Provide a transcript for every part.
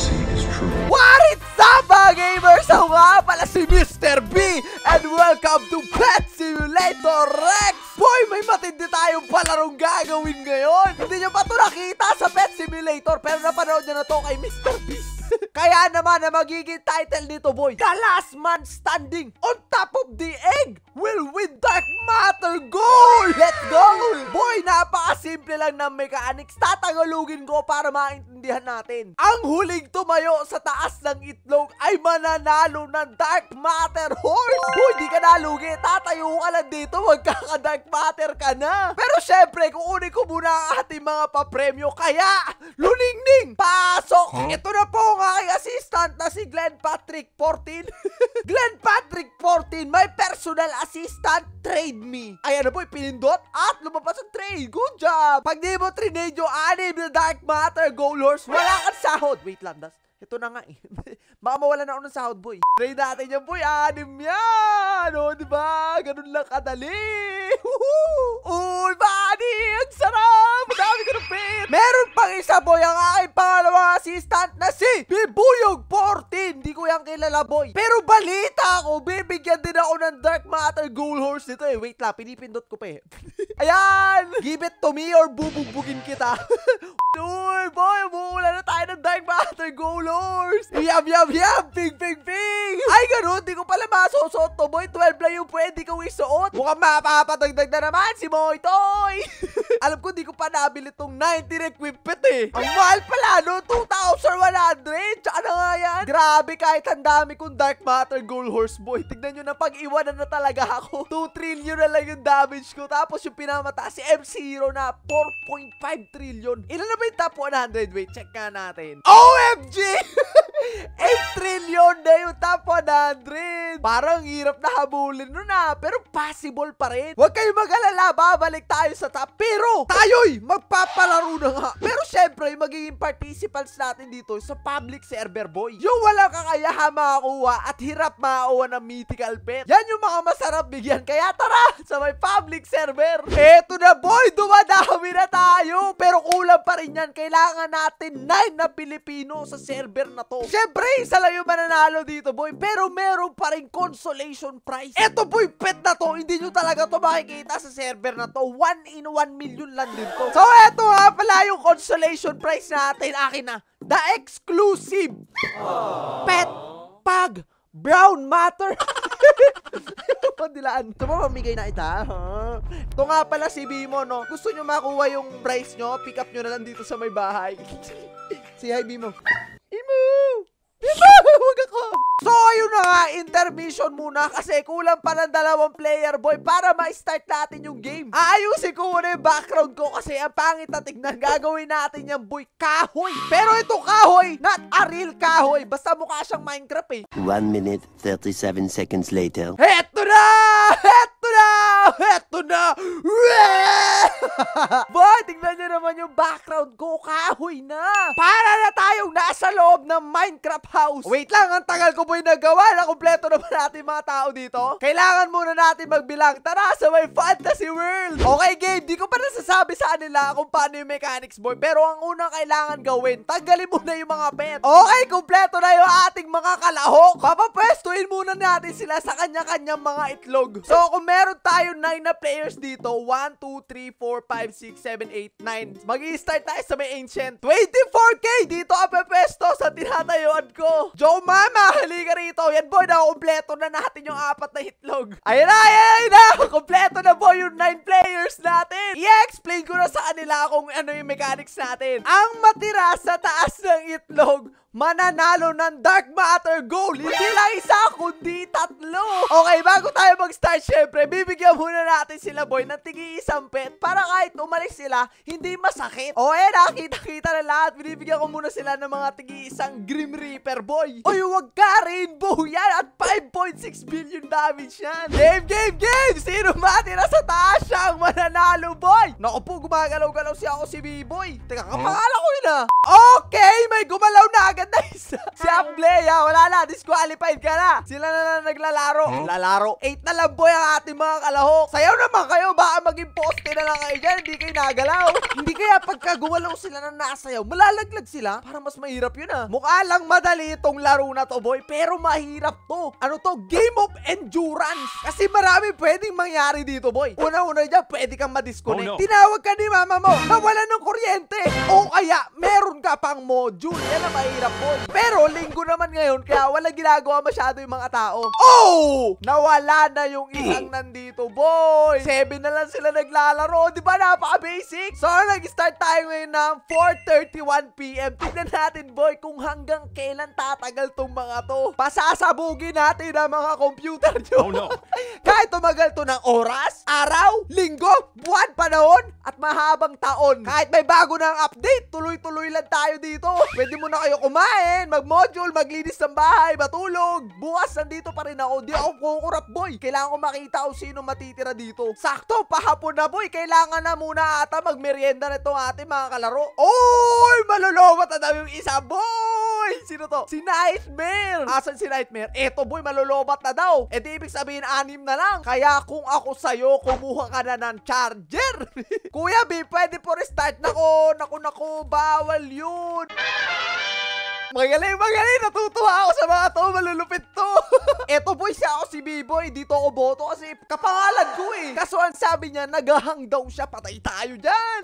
prophecy is true. What is up mga gamers? Ako nga pala si Mr. B and welcome to Pet Simulator Rex! Boy, may matindi tayong palarong gagawin ngayon! Hindi nyo pa ito nakita sa Pet Simulator pero napanood nyo na to kay Mr. Beast. Kaya naman na magiging title nito boy, The Last Man Standing on top of the egg will win Dark Matter Goal! Let's go! Boy, napakasimple lang ng mechanics. Tatagalugin ko para maintindihan natin. Ang huling tumayo sa taas ng itlog ay mananalo ng Dark Matter Horse! Boy, di ka nalugi. Tatayo ka lang dito, magkaka-Dark Matter ka na. Pero syempre, kukunin ko muna ang ating mga papremyo. Kaya, luningning! Pasok! Ito na po ang aking assistant na si Glenn Patrick 14. Glenn Patrick 14, my personal assistant, trade me. Ayan na po, pinindot at lumabas ang trade. Good job! Pag di mo trinade yung anim na Dark Matter Goal Horse, wala kang sahod. Wait lang, das. Ito na nga eh. Baka mawala na ako ng sahod, boy. Trade natin yan, boy. Anim yan. O, di ba? Ganun lang kadali. Uy, buddy! Ang sarap! Madami ko ng pet! Meron pang isa, boy, ang aking pangalawang assistant na si Bibuyog 14. Hindi ko yan kilala, boy. Pero balita ko, bibigyan din ako ng Dark Matter Goal Horse nito eh. Wait lang, pinipindot ko pa eh. Ayan! Give it to me or bubugbugin kita. Uy, boy, umuula na tayo ng Dark Matter Goal Horse. Yam, yam, yam! Ping, ping, ping! Ay, ganun, di ko pala masusot to, boy. 12 lang yung pwede kong isuot. Mukhang mapapatagdag na naman si Moy Toy. Alam ko, di ko pa nabili tong 90 equipment eh. Ang mahal pala, no? 2,100. Tsaka na nga yan. Grabe, kahit ang dami kong Dark Matter Goal Horse, boy. Tignan nyo na pag-iwanan na talaga ako. 2 trillion na lang yung damage ko. Tapos yung pinamata si M0 na 4.5 trillion. Ilan na ba yung top 100? Wait, check nga natin. OMG! 8 trillion na yung top 100. Parang hirap na habulin nun ah. Pero possible pa rin. Huwag kayong mag-alala. Babalik tayo sa top. Pero tayo'y magpapalaro na nga. Pero syempre, yung magiging participants natin dito sa public server boy. Yung walang kakayahan makakuha at hirap makakuha ng mythical pet. Yan yung mga masarap bigyan. Kaya tara sa may public server. Eto na boy, dumadami na tayo. Pero kulang pa rin yan. Kailangan natin 9 na Pilipino sa server na to. Syempre, isa lang yung mananalo dito boy. Pero meron pa rin consolation prize. Eto boy, pet na to. Hindi nyo talaga to makikita sa server na to. 1 in 1 million lang din to. So eto nga pala yung consolation prize natin. Akin na. The exclusive pet pag brown matter. Pandilaan. Ito mamigay na ita. Ha? Ito nga pala si Bimo, no? Gusto nyo makuha yung price nyo, pick up nyo na lang dito sa may bahay. si hi. Bimo! Bimo! Huwag ako! So, nga, intermission muna kasi kulang pa ng dalawang player, boy, para ma-start natin yung game. Aayusin ko muna yung background ko kasi ang pangit na tignan. Gagawin natin yung boy, kahoy. Pero ito kahoy, not a real kahoy. Basta mukha siyang Minecraft eh. 1 minute 37 seconds later. Heto na! Heto na! Heto na! Boy, tingnan nyo naman yung background ko. Kahoy na! Para na tayong nasa loob ng Minecraft house. Wait lang, ang tagal ko boy nagawa na kumpleto na ba natin mga tao dito? Kailangan muna natin magbilang. Tara sa may fantasy world! Okay game, di ko pa nasasabi sa kanila kung paano yung mechanics boy. Pero ang unang kailangan gawin, tanggalin muna yung mga pet. Okay, kumpleto na yung ating mga kalahok. Papapwestuhin muna natin sila sa kanya-kanyang mga itlog. So kung meron tayo 9 na players dito, 1, 2, 3, 4, 5, 6, 7, 8, 9. Mag-i-start tayo sa may ancient. 24k! Dito ang pepwesto sa tinatayuan ko. Joe Mama, halika rito. Yan boy, nakumpleto na natin yung apat na itlog. Ayan na, ayan na! Kompleto na boy yung 9 players natin. I-explain ko na sa kanila kung ano yung mechanics natin. Ang matira sa taas ng itlog, mananalo ng Dark Matter Goal. Hindi lang isa, kundi tatlo. Okay, bago tayo mag-start, syempre, bibigyan muna natin sila, boy, ng tigi isang pet para kahit umalis sila, hindi masakit. O, eh, nakita-kita na lahat. Binibigyan ko muna sila ng mga tigi isang Grim Reaper, boy. Oy, wag ka, Rainbow yan at 5.6 billion damage yan. Game, game, game! Sino matira sa taas siyang mananalo, boy? Naku po, gumagalaw-galaw siya ako si B-Boy. Teka, kapakala ko yun ah. Okay, may gumalaw na agad maganda isa. Si Ablea, wala na, disqualified ka na. Sila na lang naglalaro. Lalaro. 8 na lang boy ang ating mga kalahok. Sayaw naman kayo, baka maging poste na lang kayo dyan, hindi kayo nagalaw. hindi kaya pagka gumalaw sila na nasayaw, malalaglag sila. Para mas mahirap yun ah. Mukha lang madali itong laro na to boy, pero mahirap to. Ano to? Game of endurance. Kasi marami pwedeng mangyari dito boy. Una-una dyan, pwede kang madisconnect. Oh, no. Tinawag ka ni mama mo, nawala ng kuryente. O kaya, meron ka pang module. Yan ang mahirap boy. Pero linggo naman ngayon, kaya wala ginagawa masyado yung mga tao. Oh! Nawala na yung isang nandito boy. Seven na lang sila naglalaro. Di ba napaka-basic? So, nag-start tayo ngayon ng 4.31pm. Tignan natin boy kung hanggang kailan tatagal tong mga to. Pasasabugin natin ang mga computer nyo. Oh, no. Kahit tumagal to ng oras, araw, linggo, buwan, panahon, at mahabang taon. Kahit may bago ng update, tuloy-tuloy lang tayo dito. Pwede mo na kayo kumain, mag-module, maglinis ng bahay, matulog. Bukas, nandito pa rin ako. Di ako kukurap, boy. Kailangan ko makita kung sino matitira dito. Sakto, pahapon na, boy. Kailangan na muna ata magmerienda na itong ating mga kalaro. Oy! Malulobot na yung isa, boy! Sino to? Si Nightmare! Asan si Nightmare? Eto, boy, malulubat na daw. E di ibig sabihin, anim na lang. Kaya kung ako sa'yo, kumuha ka na ng charger. Kuya B, pwede po restart. Nako, nako, nako, bawal yun. Magaling, magaling. Natutuwa ako sa mga to. Malulupit to. Eto boy, siya ako si B-Boy. Dito ako boto kasi kapangalan ko eh. Kaso ang sabi niya, nagahang daw siya. Patay tayo dyan.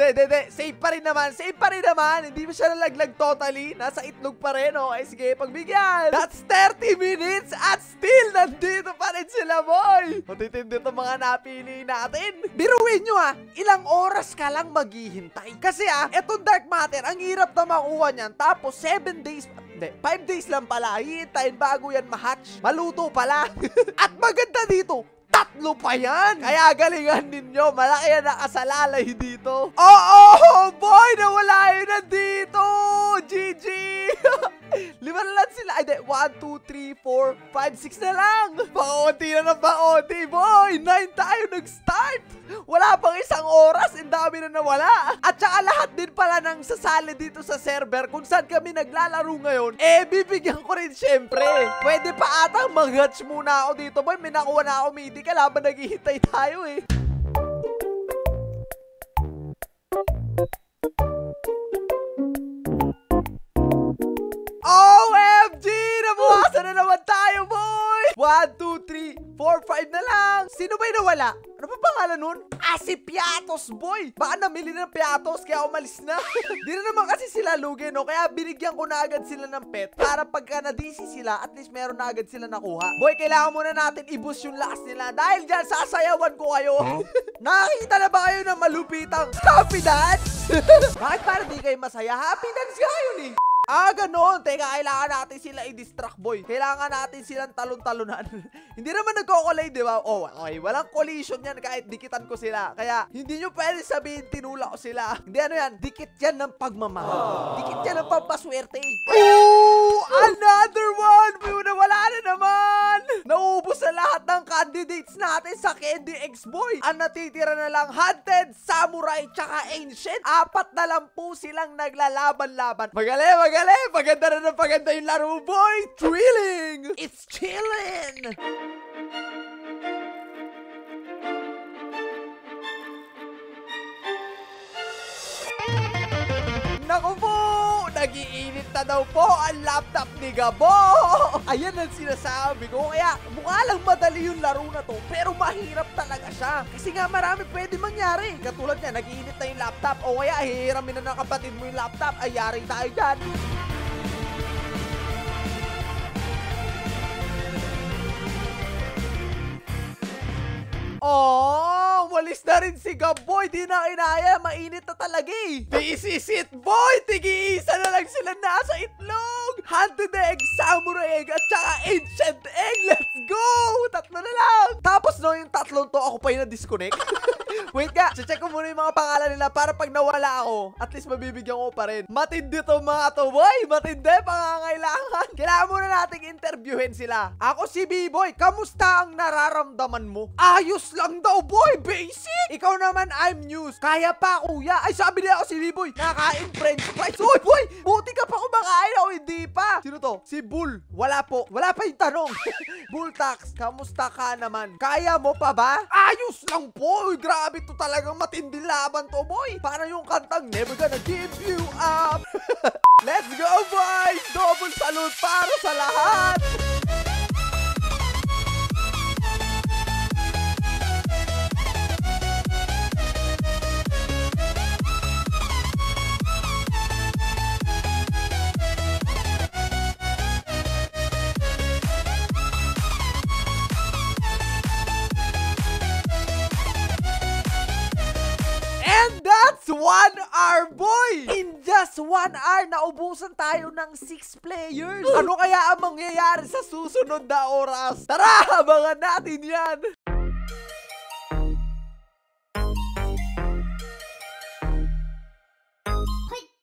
Hindi, hindi, hindi. Safe pa rin naman. Safe pa rin naman. Hindi mo siya nalaglag totally. Nasa itlog pa rin. Okay, sige, pagbigyan. That's 30 minutes at still nandito pa rin sila, boy. Matitindi itong mga napili natin. Biruin nyo ah, ilang oras ka lang maghihintay. Kasi ah, etong dark matter, ang hirap na makuha niyan. Tapos 7 days, hindi, 5 days lang pala. Hihintayin bago yan ma-hatch. Maluto pala. at maganda dito, Tatlo pa yan! Kaya galingan ninyo, malaki yan nakasalalay dito. Oo, oh, boy! Nawala yun nandito! GG! Lima na lang sila. Ay, di. 1, 2, 3, 4, 5, 6 na lang. Pakunti na ng pakunti, boy. 9 tayo nag-start. Wala pang isang oras. Ang dami na nawala. At saka lahat din pala ng sasali dito sa server kung saan kami naglalaro ngayon, eh, bibigyan ko rin syempre. Pwede pa ata mag-hatch muna ako dito, boy. May nakuha na ako medical habang naghihintay tayo, eh. 1, 2, 3, 4, 5 na lang! Sino ba yung nawala? Ano pa pangalan nun? Ah, si Piatos, boy! Baka namili ng Piatos, kaya umalis na. Di na naman kasi sila lugi, no? Kaya binigyan ko na agad sila ng pet para pagka na-DC sila, at least meron na agad sila nakuha. Boy, kailangan muna natin i-boost yung lakas nila. Dahil dyan, sasayawan ko kayo. Nakakita na ba kayo ng malupitang happy dance? Bakit para di kayo masaya? Happy dance nga yun eh. Ah, ganon. Teka, kailangan natin sila i-distract, boy. Kailangan natin silang talon-talonan. hindi naman nagko-collide, di ba? Oh, okay. Walang collision yan kahit dikitan ko sila. Kaya, hindi nyo pwede sabihin tinula ko sila. Hindi ano yan. Dikit yan ng pagmamahal. Dikit yan ng pampaswerte. Oh! Another one! May nawala na naman! Naubos na lahat ng candidates natin sa Candy X Boy. Ang natitira na lang Hunted, Samurai, tsaka Ancient. Apat na lang po silang naglalaban-laban. Magaling, magaling! Paganda na ng paganda yung laro, boy! Thrilling! It's chillin'! Nagiinit na daw po ang laptop ni Gabo! Ayan ang sinasabi ko. Kaya mukha lang madali yung laro na to, pero mahirap talaga siya. Kasi nga marami pwede mangyari. Katulad niya, nagiinit na yung laptop, o kaya hihiramin na ng kapatid mo yung laptop, ay yari tayo dyan. Walis na rin si Gaboy. Di na kinaya. Mainit na talaga eh. This is it, boy. Tigi-isa na lang sila nasa itlog. Hunted egg, samurai egg, at saka ancient egg. Let's go! Tatlo na lang. Tapos no, yung tatlong to, ako pa yung na-disconnect. Wait ka, check ko muna yung mga pangalan nila para pag nawala ako, at least mabibigyan ko pa rin. Matindi to mga to, boy. Matindi, pangangailangan. Kailangan muna nating interviewin sila. Ako si B-Boy, kamusta ang nararamdaman mo? Ayos lang daw, boy! Basic! Ikaw naman, I'm news. Kaya pa, kuya. Ay, sabi niya ako si B-Boy, nakain french fries. Uy, boy! Buti ka pa kumakain ako, hindi pa. Sino to? Si Bull. Wala po. Wala pa yung tanong. Bull Tax, kamusta ka naman? Kaya mo pa ba? Ayos lang po. Uy, grabe to talagang matindi laban to, boy. Para yung kantang Never Gonna Give You Up. Let's go, boys! Double salute para sa lahat! Hour, naubusan tayo ng six players. Ano kaya ang mangyayari sa susunod na oras? Tara, abangan natin yan!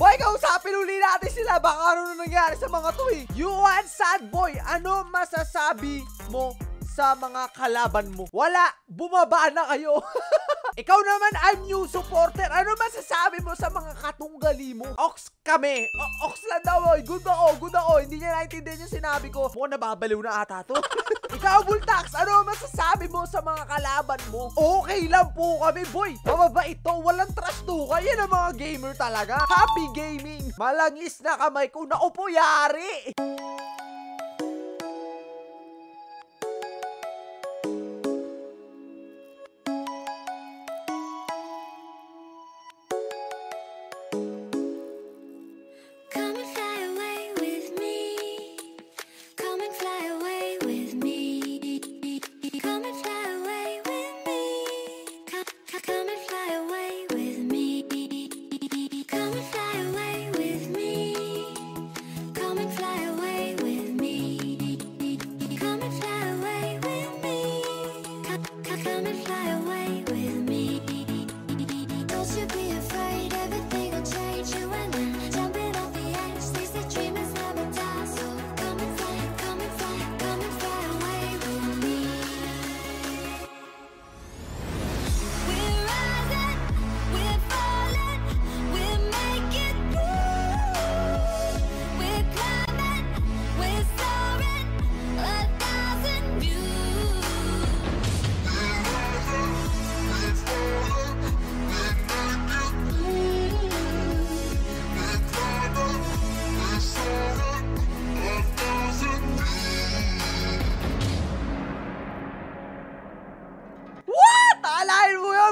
Boy, kausapin uli natin sila. Baka ano na nangyari sa mga to eh. Yuan Sad Boy, ano masasabi mo sa mga kalaban mo? Wala, bumaba na kayo. Ikaw naman, I'm new supporter. Ano masasabi mo sa mga katunggali mo? Ox kami. O- ox lang daw. oy. Good ako, good ako. Hindi niya naintindihan yung sinabi ko. Mukhang nababaliw na ata to. Ikaw, Bultax, ano masasabi mo sa mga kalaban mo? Okay lang po kami, boy. Mababait to. Walang trash to. Kaya ng mga gamer talaga. Happy gaming. Malangis na kamay ko. Naku po, yari.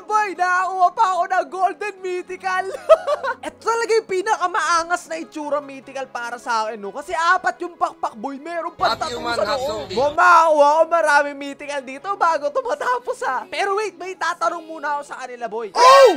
Boy! Nakakuha pa ako ng Golden Mythical! Ito talaga yung pinakamaangas na itsura Mythical para sa akin, no? Kasi apat yung pakpak, boy. Meron pa tatlo sa loob. Mamakuha ako marami Mythical dito bago ito matapos, ha? Pero wait, may tatanong muna ako sa kanila, boy. Oh!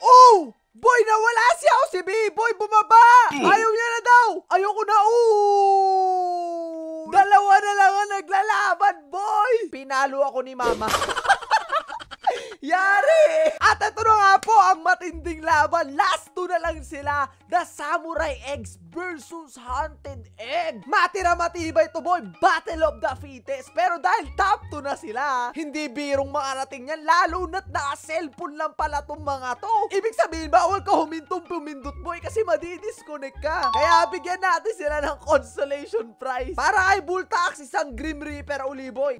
Oh! Boy, nawala siya ako si B-Boy, bumaba! Ayaw niya na daw! Ayoko na, ooh! Dalawa na lang ang naglalaban, boy! Pinalo ako ni mama. Yari! At ito na matinding laban. Last two na lang sila. The Samurai Eggs versus Haunted Egg. Matira matibay to boy. Battle of the fittest. Pero dahil top 2 na sila, hindi birong makarating yan. Lalo na't naka-cellphone lang pala tong mga to. Ibig sabihin, bawal ka humintong pumindot boy kasi madidisconnect ka. Kaya bigyan natin sila ng consolation prize. Para kay Bultax, isang Grim Reaper uli boy.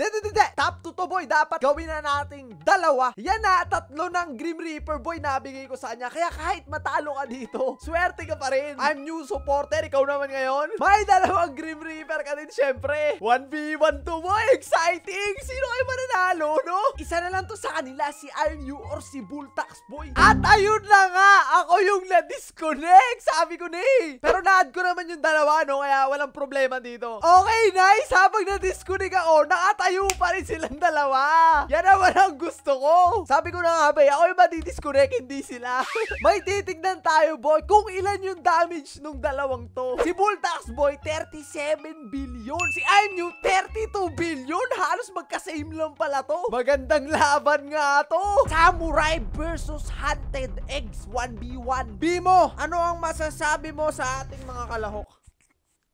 Top 2 to boy. Dapat gawin na nating dalawa. Yan na, tatlo ng Grim Reaper boy nabigay ko sa kanya. Kaya kahit matalo ka dito, swerte ka pa rin. I'm new supporter. Ikaw naman ngayon. May dalawang Grim Reaper ka din syempre. 1v1 to boy. Exciting. Sino kayo mananalo, no? Isa na lang to sa kanila, si Arnu or si Bultax boy. At ayun na nga, ako yung na-disconnect. Sabi ko na eh. Pero na-add ko naman yung dalawa, no? Kaya walang problema dito. Okay, nice. Habang na-disconnect ako, nakatayo pa rin silang dalawa. Yan naman ang gusto ko. Sabi ko na nga ba, ako yung madidisconnect, hindi sila. May titignan tayo, boy, kung ilan yung damage nung dalawang to. Si Bultax, boy, 37 billion. Si Aimyu, 32 billion. Halos magka-same lang pala to. Magandang laban nga to. Samurai versus Hunted Eggs 1v1. Bimo, ano ang masasabi mo sa ating mga kalahok?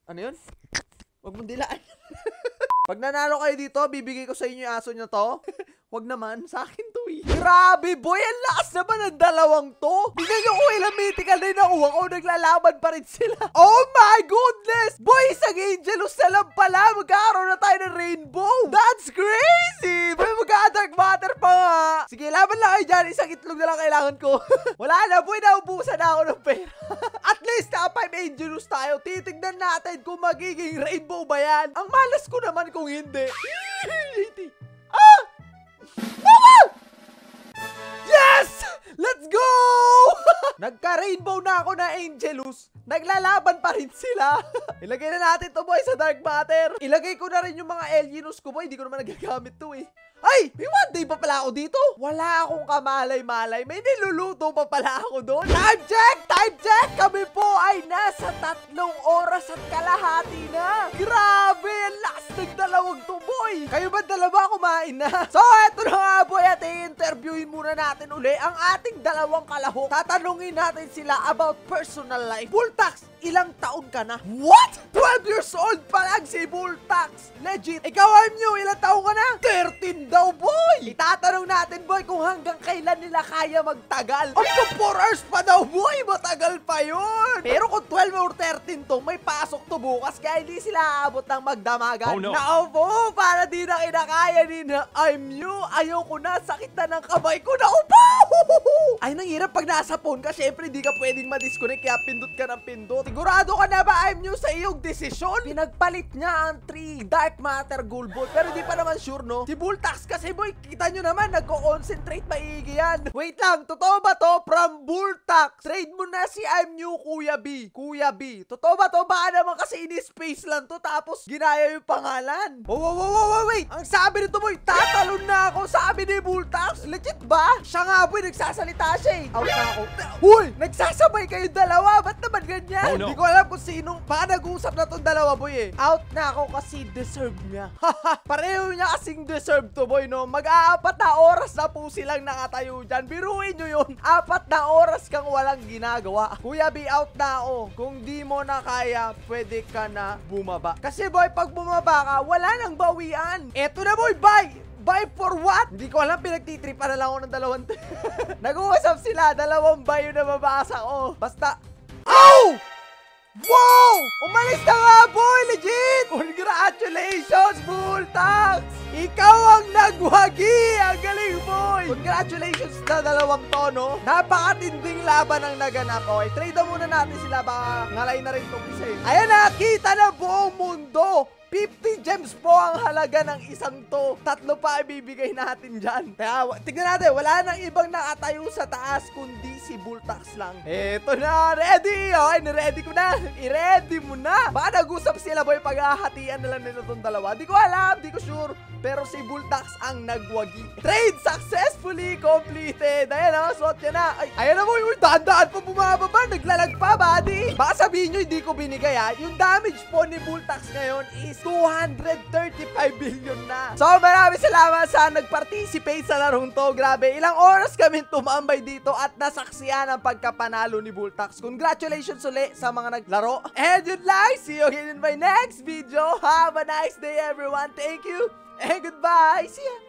Ano yun? Huwag mong dilaan. Pag nanalo kayo dito, bibigay ko sa inyo yung aso nyo to. Huwag naman, sa akin to eh. Grabe boy, ang lakas naman ng dalawang to. Tingnan nyo kung ilang mythical na nakuha ko, naglalaban pa rin sila. Oh my goodness! Boy, isang Angelus na lang pala. Magkakaroon na tayo ng rainbow. That's crazy! Boy, magka-dark matter pa. Sige, laban lang kayo dyan. Isang itlog na lang kailangan ko. Wala na, boy, naubusan na ako ng pera. At least, naka 5 Angelus tayo. Titignan natin kung magiging rainbow ba yan. Ang malas ko naman kung hindi. ah! Yes! Let's go! Nagka-rainbow na ako na Angelus. Naglalaban pa rin sila. Ilagay na natin to boy sa Dark Matter. Ilagay ko na rin yung mga Elianus ko boy. Hindi ko naman nagagamit to eh. Ay! May one day pa pala ako dito. Wala akong kamalay-malay. May niluluto pa pala ako doon. Time check! Time check! Kami po ay nasa tatlong oras at kalahati na. Grabe! Ang lakas ng dalawang to boy. Kayo ba dalawa kumain na? So, eto na nga boy at i-interviewin muna natin uli ang ating dalawang kalahok. Tatanungin natin sila about personal life. Bultax, ilang taon ka na? What? 12 years old pa lang si Bultax. Legit. Ikaw, Armyo, ilang taon ka na? 13 daw, boy. Itatanong natin, boy, kung hanggang kailan nila kaya magtagal. Up to 4 hours pa daw, boy. Matagal pa yun. Pero kung 12 or 13 to, may pasok to bukas, kaya hindi sila aabot ng magdamagan. Oh, no. Naupo, para di na kinakaya ni na Armyo. Ayaw ko na, sakit na ng kamay ko. Naupo! Ay, nang hirap pag nasa phone ka, syempre di ka pwedeng ma-disconnect kaya pindot ka ng pindot. Sigurado ka na ba, I'm new sa iyong desisyon? Pinagpalit niya ang 3 Dark Matter Gold Ball, pero di pa naman sure, no? Si Bultax kasi, boy, kita nyo naman, nagko-concentrate maigi yan. Wait lang, totoo ba to? From Bultax, trade mo na si I'm new, Kuya B. Kuya B. Totoo ba to? Baka naman kasi ini-space lang to, tapos ginaya yung pangalan. Wow, wow, wow, wow, wait. Ang sabi nito, boy, tatalon na ako, sabi ni Bultax. Legit ba? Siya nga, boy, nagsasalita siya eh. Out na ako. Uy, nagsasabay kayo dalawa. Ba't naman ganyan? Oh, no. Hindi ko alam kung sinong baka nag-uusap na tong dalawa, boy eh. Out na ako kasi deserve niya. Pareho niya kasing deserve to, boy, no? Mag-aapat na oras na po silang nakatayo dyan. Biruin nyo yun. Apat na oras kang walang ginagawa. Kuya, be out na ako. Kung di mo na kaya, pwede ka na bumaba. Kasi, boy, pag bumaba ka, wala nang bawian. Eto na, boy, bye! Buy for what? Hindi ko alam, pinagtitripan na lang ako ng dalawang... Nag-uusap sila, dalawang buy yung nababasa ko. Basta... Oh! Wow! Umalis na nga, boy! Legit! Congratulations, Bultax! Ikaw ang nagwagi! Ang galing, boy! Congratulations na dalawang tono. Napakatinding laban ang naganap. Okay, trade na muna natin sila. Baka ngalay na rin itong isa eh. Ayan na, kita na buong mundo! 50 gems po ang halaga ng isang to. Tatlo pa ibibigay natin dyan. Kaya, tignan natin, wala nang ibang nakatayo sa taas kundi si Bultax lang. Eto na, ready! Okay, niready ko na. I-ready mo na. Baka nag-usap sila, boy, paghahatian na lang nila itong dalawa. Di ko alam, di ko sure. Pero si Bultax ang nagwagi. Trade successfully completed. Ayan na, suot niya na. Ay, ayan na, boy. Uy, daan-daan pa bumababa. Naglalag pa, buddy. Baka sabihin nyo, hindi ko binigay, ha. Yung damage po ni Bultax ngayon is 235 billion na. So, maraming salamat sa nag-participate sa larong to. Grabe, ilang oras kami tumambay dito at nasaksiyan ang pagkapanalo ni Bultax. Congratulations uli sa mga naglaro. And yun lang, see you again in my next video. Have a nice day everyone. Thank you and goodbye. See ya.